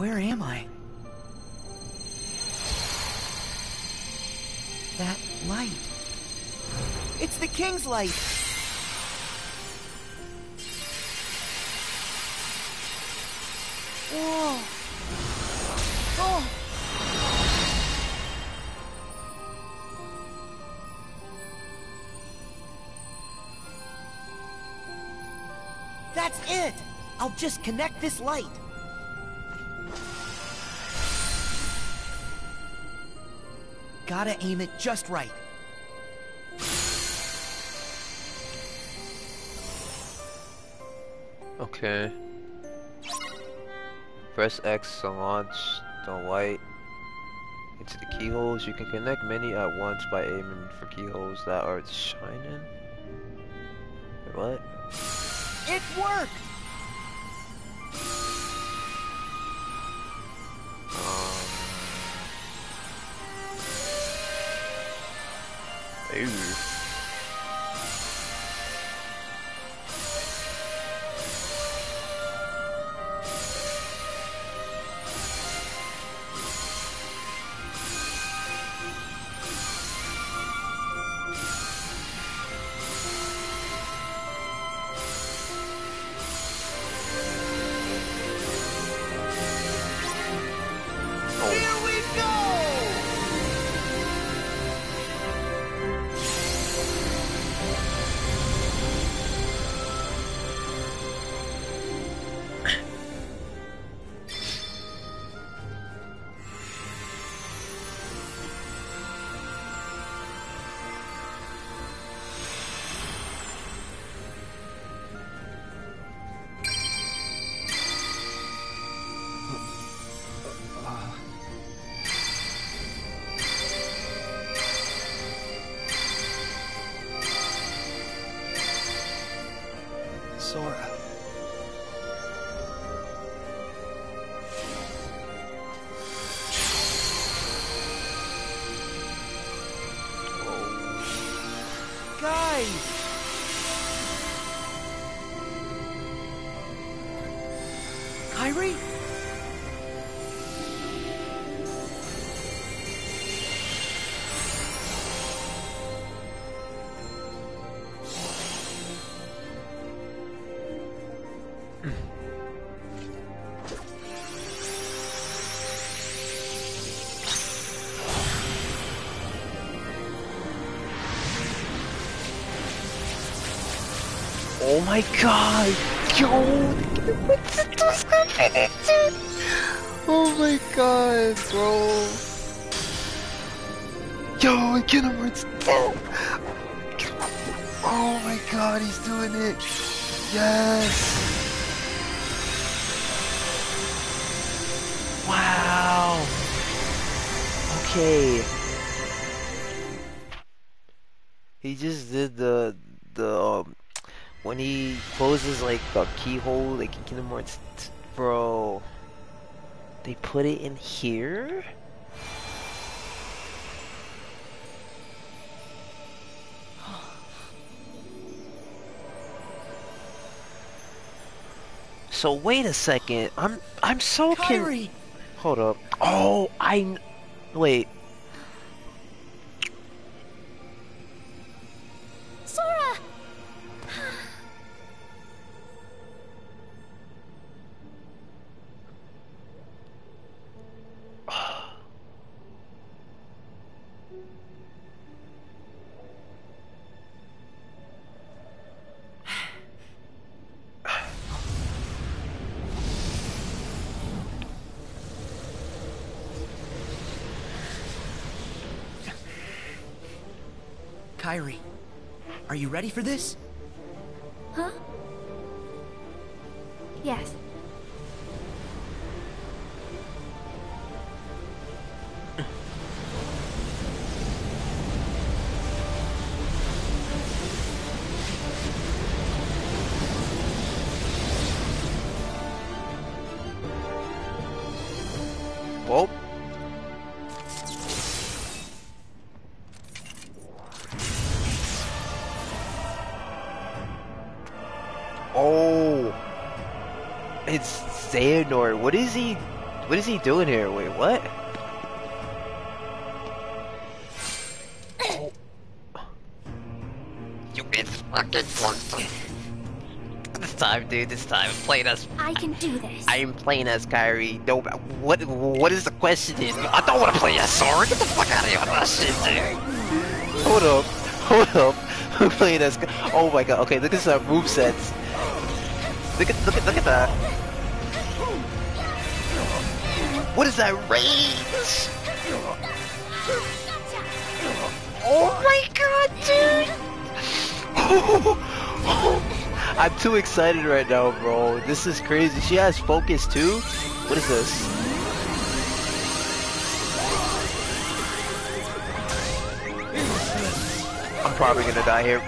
Where am I? That light. It's the king's light! Whoa! Oh! That's it! I'll just connect this light. Gotta aim it just right. Okay. Press X to launch the light into the keyholes. You can connect many at once by aiming for keyholes that are shining. Wait, what? It worked! Ew. Guys! Oh my god! Yo! Oh my god, bro! Yo, Kingdom Hearts 2! Oh my god, he's doing it! Yes! Wow! Okay. He just did the the um when he closes like the keyhole like in Kingdom Hearts t- bro they put it in here? So wait a second. I'm I'm so Kairi! hold up. Oh I wait Kairi, are you ready for this? Oh, it's What is he? What is he doing here? Wait, what? Oh. You been fucking close. This time, dude. This time, I'm playing as. I can do this. I am playing as Kairi. No, what? What is the question? Here? I don't want to play as Sora. Get the fuck out of here with that shit, dude. Hold up, hold up. I'm playing as. Oh my god. Okay, look at some move sets. Look at look at look at that. What is that range? Oh my god, dude! I'm too excited right now, bro. This is crazy. She has focus too? What is this? I'm probably gonna die here.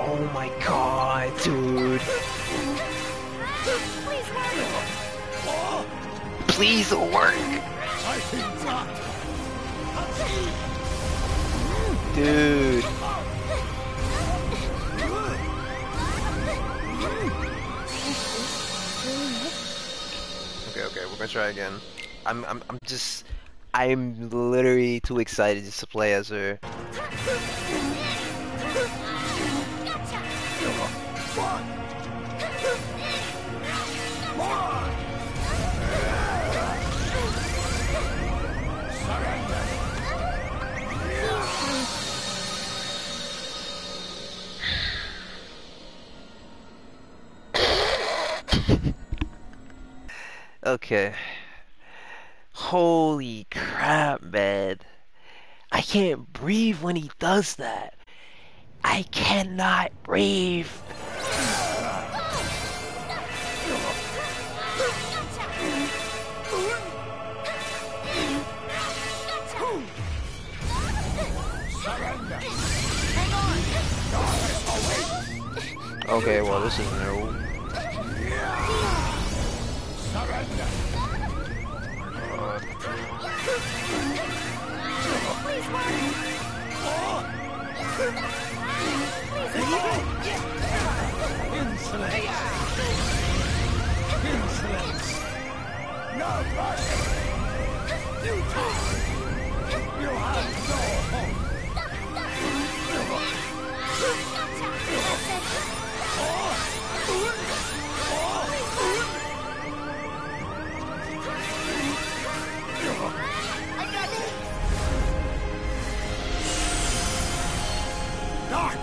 Oh my god, dude. Please work. Dude. Okay, okay, we're gonna try again. I'm, I'm, I'm just, I'm literally too excited just to play as her. Okay. Holy crap, man. I can't breathe when he does that. I cannot breathe. Okay, well this is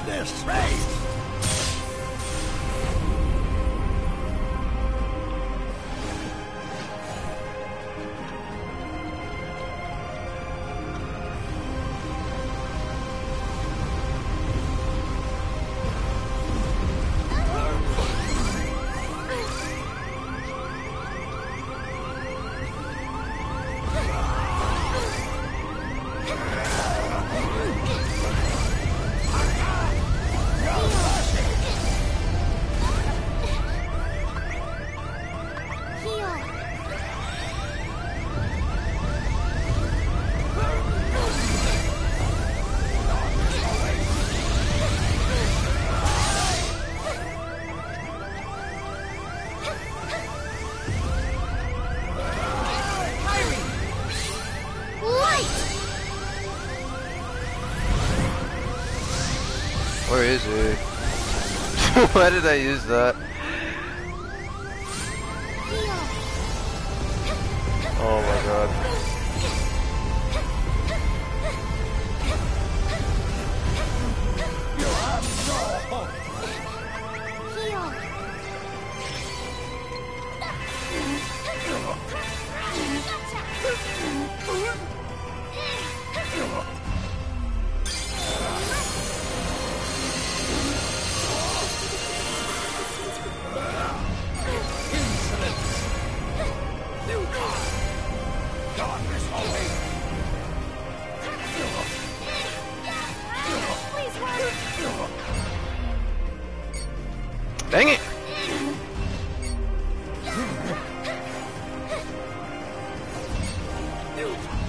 new. Darkness Where is it? Why did I use that? Oh my god. No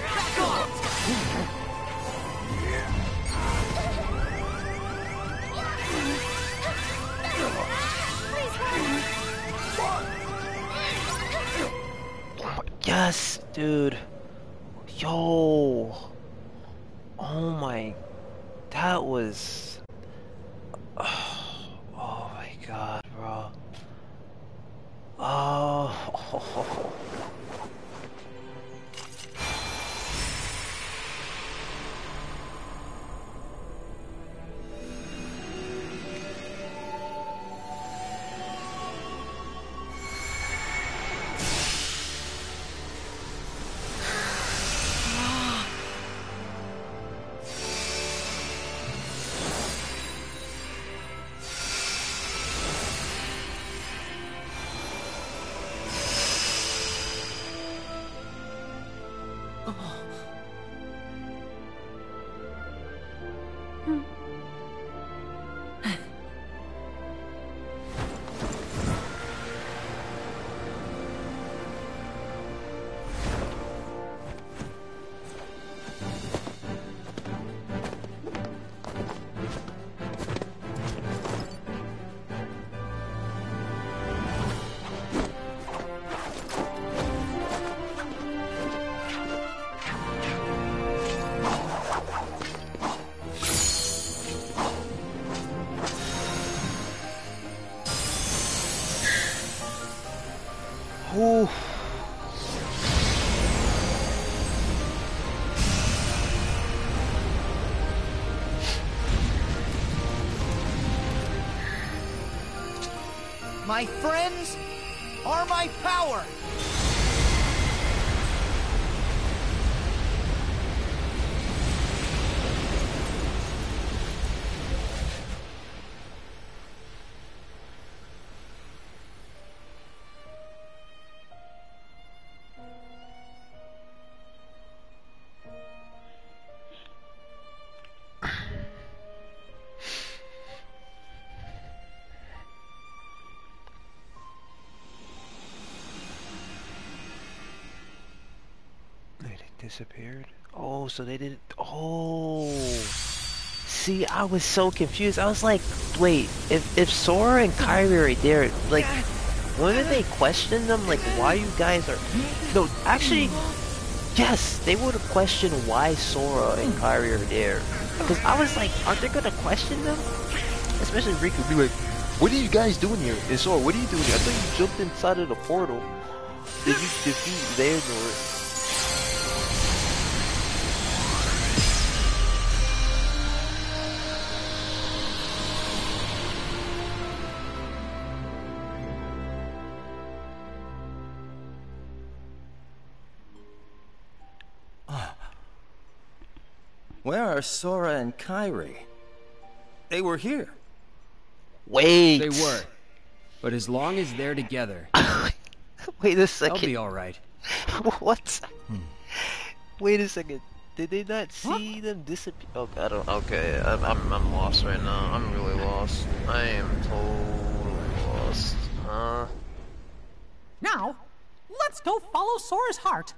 Yes, dude. Yo. Oh my. That was. My friends are my power. Disappeared? Oh, so they didn't. Oh. See, I was so confused. I was like, wait, if if Sora and Kairi are there, like, wouldn't they question them? Like, why you guys are. No, actually, yes, they would have questioned why Sora and Kairi are there. Because I was like, aren't they gonna question them? Especially Riku be like, what are you guys doing here? And Sora, what are you doing here? I thought you jumped inside of the portal. Did you defeat Xehanort? Where are Sora and Kairi? They were here. Wait. They were. But as long as they're together, Wait a they'll second. be alright. what? Hmm. Wait a second. Did they not see them disappear? Oh, I don't. Okay, I'm, I'm I'm lost right now. I'm really lost. I am totally lost. Huh? Now, let's go follow Sora's heart